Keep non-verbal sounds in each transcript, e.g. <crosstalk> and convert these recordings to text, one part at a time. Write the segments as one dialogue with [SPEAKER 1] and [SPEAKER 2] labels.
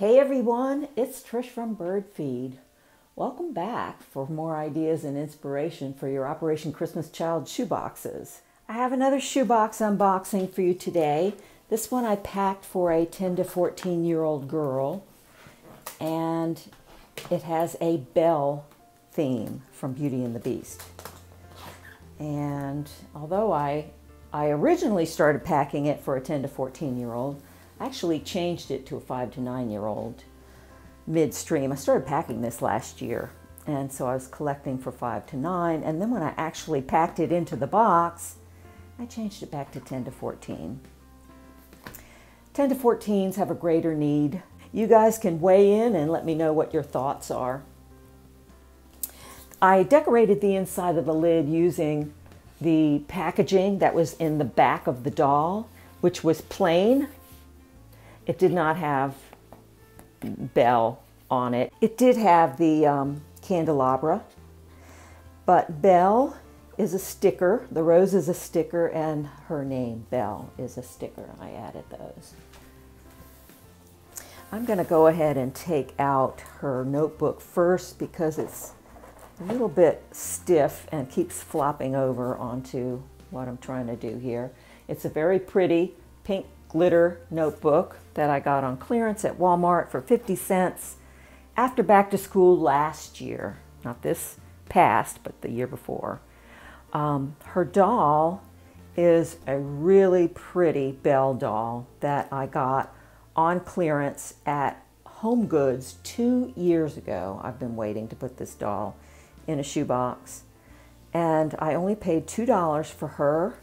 [SPEAKER 1] Hey everyone, it's Trish from ByrdFeed. Welcome back for more ideas and inspiration for your Operation Christmas Child shoeboxes. I have another shoebox unboxing for you today. This one I packed for a 10 to 14 year old girl, and it has a Belle theme from Beauty and the Beast. And although I, I originally started packing it for a 10 to 14 year old, actually changed it to a 5 to 9 year old midstream. I started packing this last year, and so I was collecting for 5 to 9. And then when I actually packed it into the box, I changed it back to 10 to 14. 10 to 14s have a greater need. You guys can weigh in and let me know what your thoughts are. I decorated the inside of the lid using the packaging that was in the back of the doll, which was plain. It did not have Belle on it. It did have the um, candelabra, but Belle is a sticker. The rose is a sticker, and her name, Belle, is a sticker. I added those. I'm going to go ahead and take out her notebook first because it's a little bit stiff and keeps flopping over onto what I'm trying to do here. It's a very pretty pink glitter notebook that I got on clearance at Walmart for 50 cents after back to school last year. Not this past, but the year before. Um, her doll is a really pretty Belle doll that I got on clearance at HomeGoods two years ago. I've been waiting to put this doll in a shoebox. And I only paid $2 for her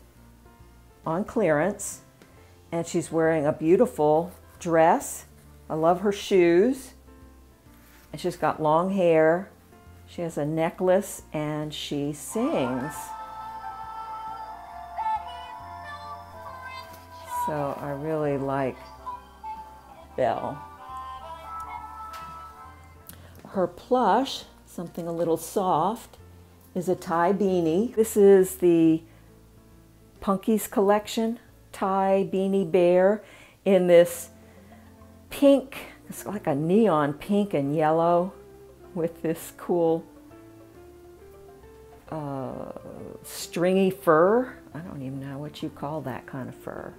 [SPEAKER 1] on clearance. And she's wearing a beautiful dress. I love her shoes. And she's got long hair. She has a necklace and she sings. So I really like Belle. Her plush something a little soft, is a Ty Beanie. This is the Punkies collection Ty Beanie bear in this pink, it's like a neon pink and yellow with this cool uh, stringy fur. I don't even know what you call that kind of fur.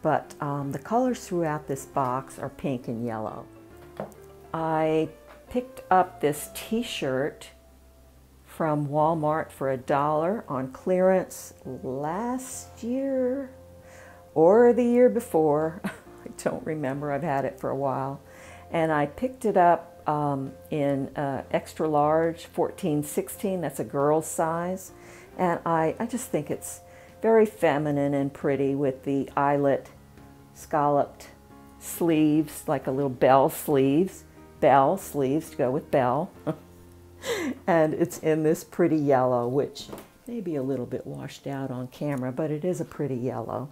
[SPEAKER 1] But um, the colors throughout this box are pink and yellow. I picked up this t-shirt from Walmart for a dollar on clearance last year or the year before. <laughs> I don't remember. I've had it for a while. And I picked it up um, in uh, extra large, 14, 16. That's a girl's size. And I, I just think it's very feminine and pretty with the eyelet scalloped sleeves, like a little bell sleeves. bell sleeves to go with Belle. <laughs> and it's in this pretty yellow, which may be a little bit washed out on camera, but it is a pretty yellow.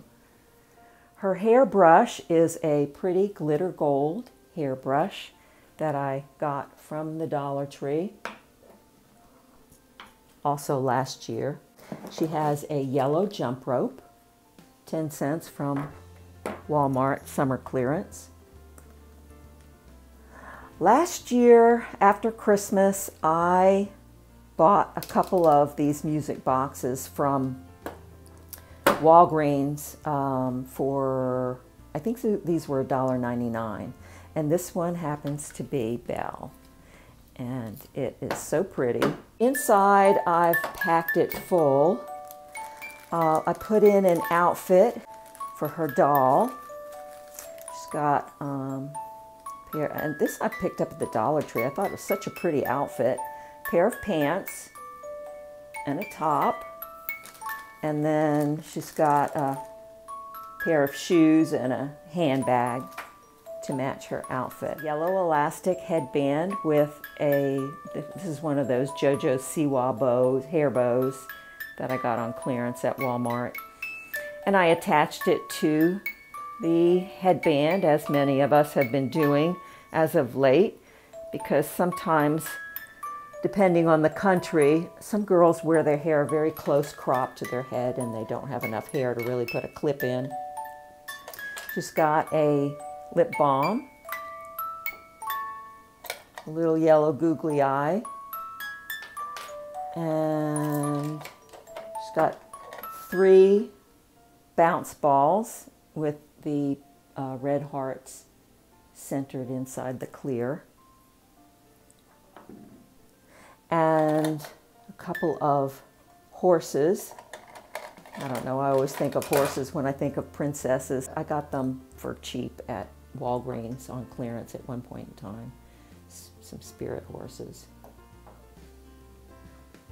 [SPEAKER 1] Her hairbrush is a pretty glitter gold hairbrush that I got from the Dollar Tree, also last year. She has a yellow jump rope, 10 cents from Walmart summer clearance. Last year, after Christmas, I bought a couple of these music boxes from Walgreens um, for, I think these were $1.99. And this one happens to be Belle. And it is so pretty. Inside, I've packed it full. Uh, I put in an outfit for her doll. She's got um, here, and this I picked up at the Dollar Tree. I thought it was such a pretty outfit. Pair of pants and a top. And then she's got a pair of shoes and a handbag to match her outfit. Yellow elastic headband with a, this is one of those JoJo Siwa bows, hair bows that I got on clearance at Walmart. And I attached it to the headband, as many of us have been doing as of late, because sometimes, depending on the country, some girls wear their hair very close cropped to their head and they don't have enough hair to really put a clip in. She's got a lip balm a little yellow googly eye. And she's got three bounce balls with the uh, red hearts centered inside the clear. And a couple of horses. I don't know, I always think of horses when I think of princesses. I got them for cheap at Walgreens on clearance at one point in time. S some spirit horses.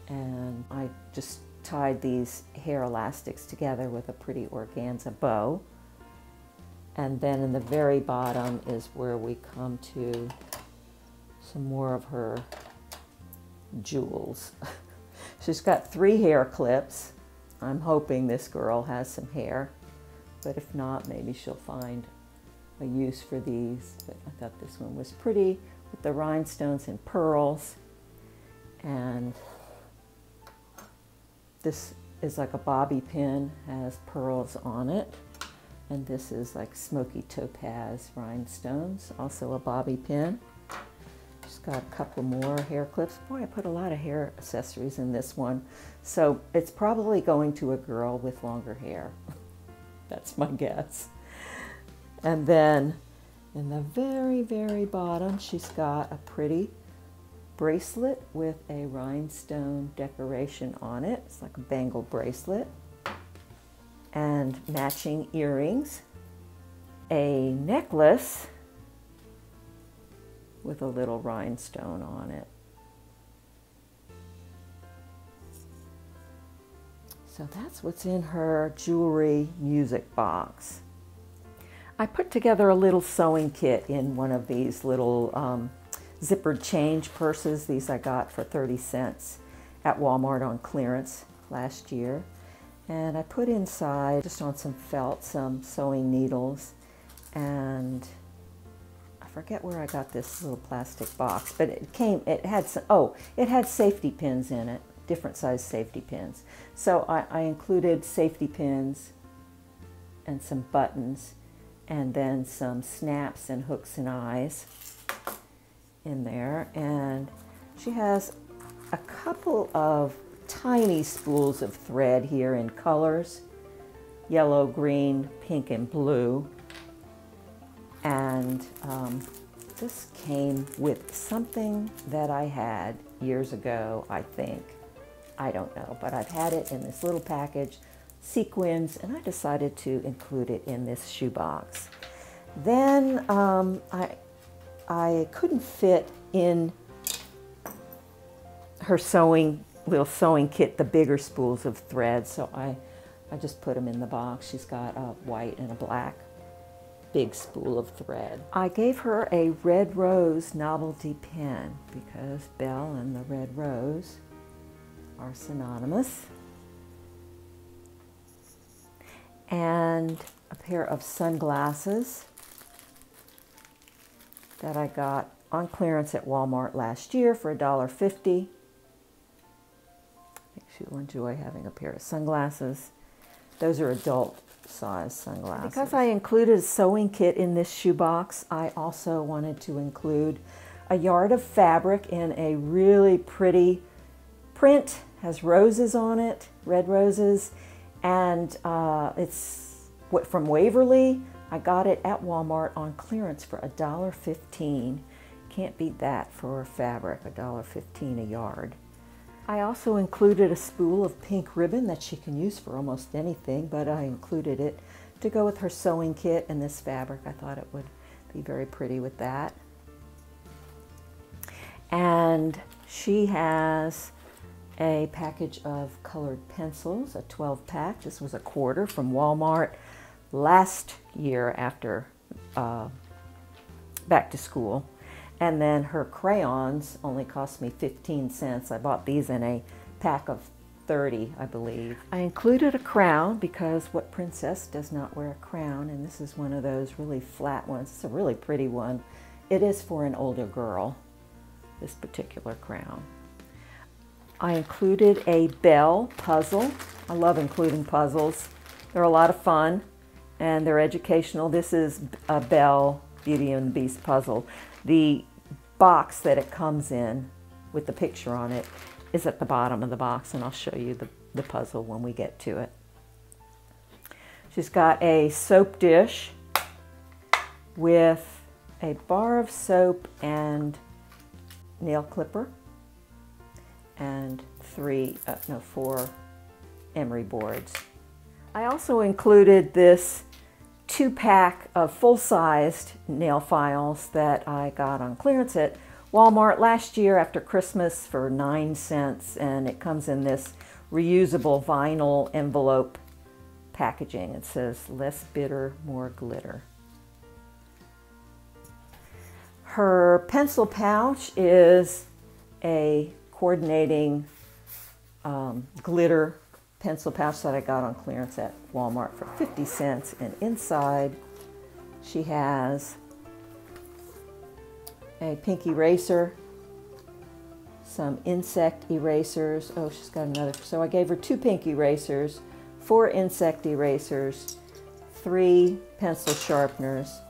[SPEAKER 1] And I just tied these hair elastics together with a pretty organza bow. And then in the very bottom is where we come to some more of her jewels. <laughs> She's got three hair clips. I'm hoping this girl has some hair, but if not, maybe she'll find a use for these. But I thought this one was pretty with the rhinestones and pearls. And this is like a bobby pin, has pearls on it. And this is like smoky topaz rhinestones, also a bobby pin. Just got a couple more hair clips. Boy, I put a lot of hair accessories in this one. So it's probably going to a girl with longer hair. <laughs> That's my guess. And then in the very, very bottom, she's got a pretty bracelet with a rhinestone decoration on it. It's like a bangle bracelet. And matching earrings. A necklace with a little rhinestone on it. So that's what's in her jewelry music box. I put together a little sewing kit in one of these little um, zippered change purses. These I got for 30 cents at Walmart on clearance last year. And I put inside, just on some felt, some sewing needles. And forget where I got this little plastic box, but it came, it had some, oh, it had safety pins in it, different size safety pins. So I, I included safety pins and some buttons and then some snaps and hooks and eyes in there. And she has a couple of tiny spools of thread here in colors, yellow, green, pink, and blue. And um, this came with something that I had years ago, I think. I don't know, but I've had it in this little package, sequins, and I decided to include it in this shoebox. Then um, I I couldn't fit in her sewing little sewing kit the bigger spools of thread, so I, I just put them in the box. She's got a white and a black big spool of thread. I gave her a red rose novelty pin because Belle and the red rose are synonymous. And a pair of sunglasses that I got on clearance at Walmart last year for $1.50. Makes you enjoy having a pair of sunglasses. Those are adult size sunglasses. Because I included a sewing kit in this shoebox, I also wanted to include a yard of fabric in a really pretty print. Has roses on it, red roses, and uh, it's from Waverly. I got it at Walmart on clearance for $1.15. Can't beat that for fabric, $1.15 a yard. I also included a spool of pink ribbon that she can use for almost anything, but I included it to go with her sewing kit and this fabric. I thought it would be very pretty with that. And she has a package of colored pencils, a 12 pack. This was a quarter from Walmart last year after uh, back to school. And then her crayons only cost me 15 cents. I bought these in a pack of 30, I believe. I included a crown because what princess does not wear a crown? And this is one of those really flat ones. It's a really pretty one. It is for an older girl, this particular crown. I included a Belle puzzle. I love including puzzles. They're a lot of fun and they're educational. This is a Belle Beauty and the Beast puzzle. The box that it comes in with the picture on it is at the bottom of the box, and I'll show you the, the puzzle when we get to it. She's got a soap dish with a bar of soap and nail clipper and three, uh, no, four emery boards. I also included this two pack of full-sized nail files that I got on clearance at Walmart last year after Christmas for nine cents and it comes in this reusable vinyl envelope packaging. It says less bitter, more glitter. Her pencil pouch is a coordinating um, glitter pencil pouch that I got on clearance at Walmart for 50 cents. And inside she has a pink eraser, some insect erasers. Oh, she's got another. So I gave her two pink erasers, four insect erasers, three pencil sharpeners.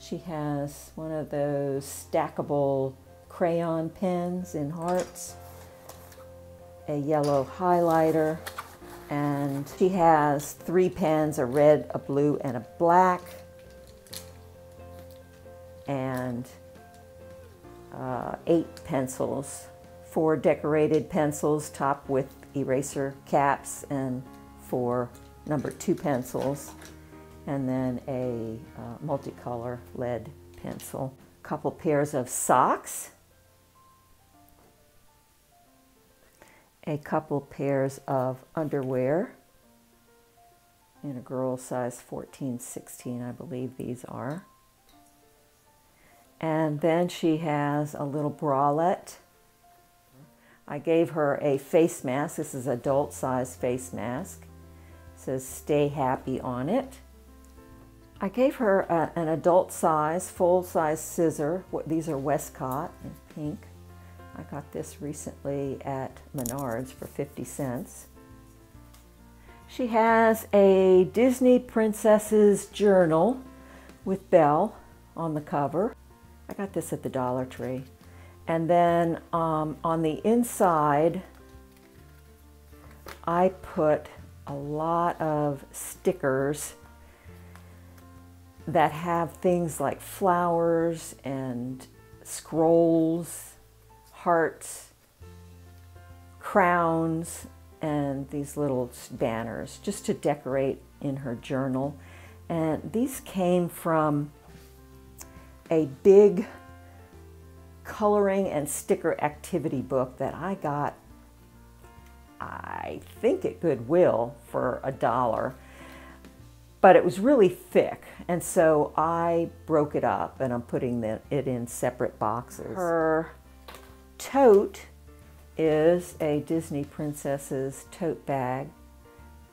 [SPEAKER 1] She has one of those stackable crayon pens in hearts, a yellow highlighter, and she has three pens, a red, a blue, and a black. And uh, eight pencils, four decorated pencils topped with eraser caps and four number two pencils, and then a uh, multicolor lead pencil. A couple pairs of socks, a couple pairs of underwear in a girl size 14, 16, I believe these are. And then she has a little bralette. I gave her a face mask. This is adult size face mask. It says stay happy on it. I gave her a, an adult size, full size scissor. These are Westcott in pink. I got this recently at Menards for 50 cents. She has a Disney Princesses journal with Belle on the cover. I got this at the Dollar Tree. And then um, on the inside, I put a lot of stickers that have things like flowers and scrolls, hearts, crowns, and these little banners just to decorate in her journal. And these came from a big coloring and sticker activity book that I got, I think at Goodwill for a dollar. But it was really thick, and so I broke it up and I'm putting it in separate boxes. Her tote is a Disney Princesses tote bag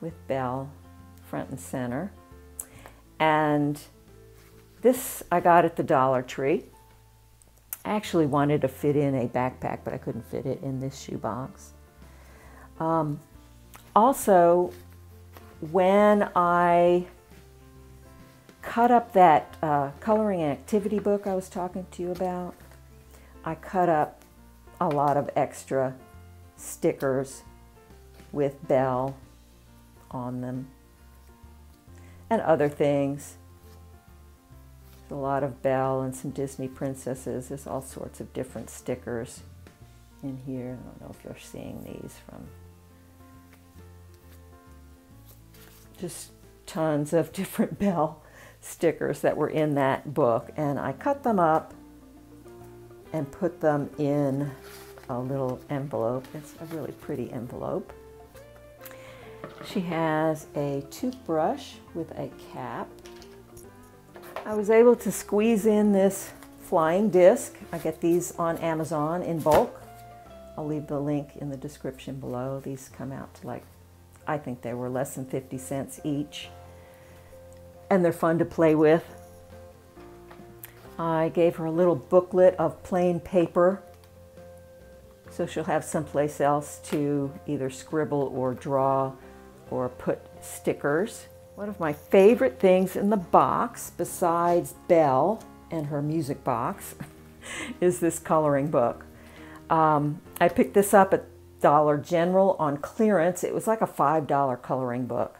[SPEAKER 1] with Belle front and center. And this I got at the Dollar Tree. I actually wanted to fit in a backpack, but I couldn't fit it in this shoebox. Um, also, when I cut up that uh, coloring activity book I was talking to you about, I cut up a lot of extra stickers with Belle on them and other things a lot of Belle and some Disney princesses. There's all sorts of different stickers in here. I don't know if you're seeing these from just tons of <laughs> different Belle stickers that were in that book. And I cut them up and put them in a little envelope. It's a really pretty envelope. She has a toothbrush with a cap I was able to squeeze in this flying disc. I get these on Amazon in bulk. I'll leave the link in the description below. These come out to like, I think they were less than 50 cents each. And they're fun to play with. I gave her a little booklet of plain paper so she'll have someplace else to either scribble or draw or put stickers. One of my favorite things in the box, besides Belle and her music box, <laughs> is this coloring book. Um, I picked this up at Dollar General on clearance. It was like a $5 coloring book.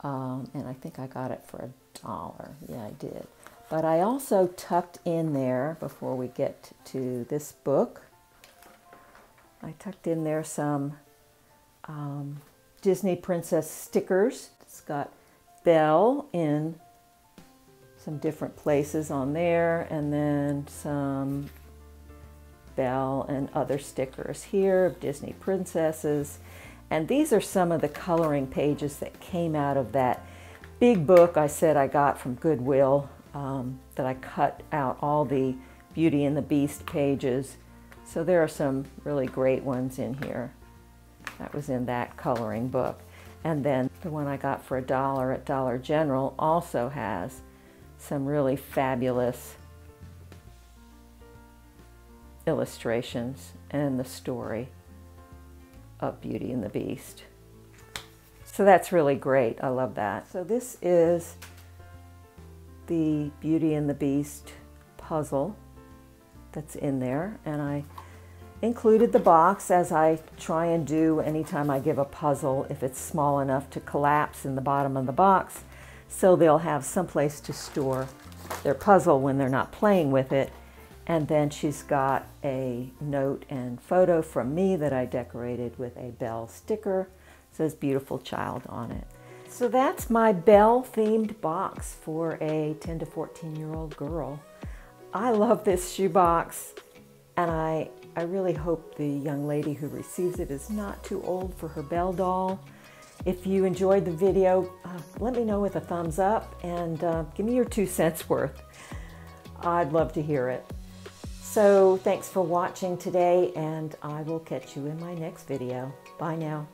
[SPEAKER 1] Um, and I think I got it for a dollar. Yeah, I did. But I also tucked in there, before we get to this book, I tucked in there some um, Disney Princess stickers. It's got Belle in some different places on there, and then some Belle and other stickers here of Disney princesses. And these are some of the coloring pages that came out of that big book I said I got from Goodwill um, that I cut out all the Beauty and the Beast pages. So there are some really great ones in here. That was in that coloring book. And then the one I got for a dollar at Dollar General also has some really fabulous illustrations and the story of Beauty and the Beast. So that's really great. I love that. So this is the Beauty and the Beast puzzle that's in there. And I included the box as I try and do anytime I give a puzzle if it's small enough to collapse in the bottom of the box so they'll have someplace to store their puzzle when they're not playing with it. And then she's got a note and photo from me that I decorated with a Belle sticker. It says beautiful child on it. So that's my Belle themed box for a 10 to 14 year old girl. I love this shoebox and I, I really hope the young lady who receives it is not too old for her Belle doll. If you enjoyed the video, uh, let me know with a thumbs up and uh, give me your two cents worth. I'd love to hear it. So thanks for watching today and I will catch you in my next video. Bye now.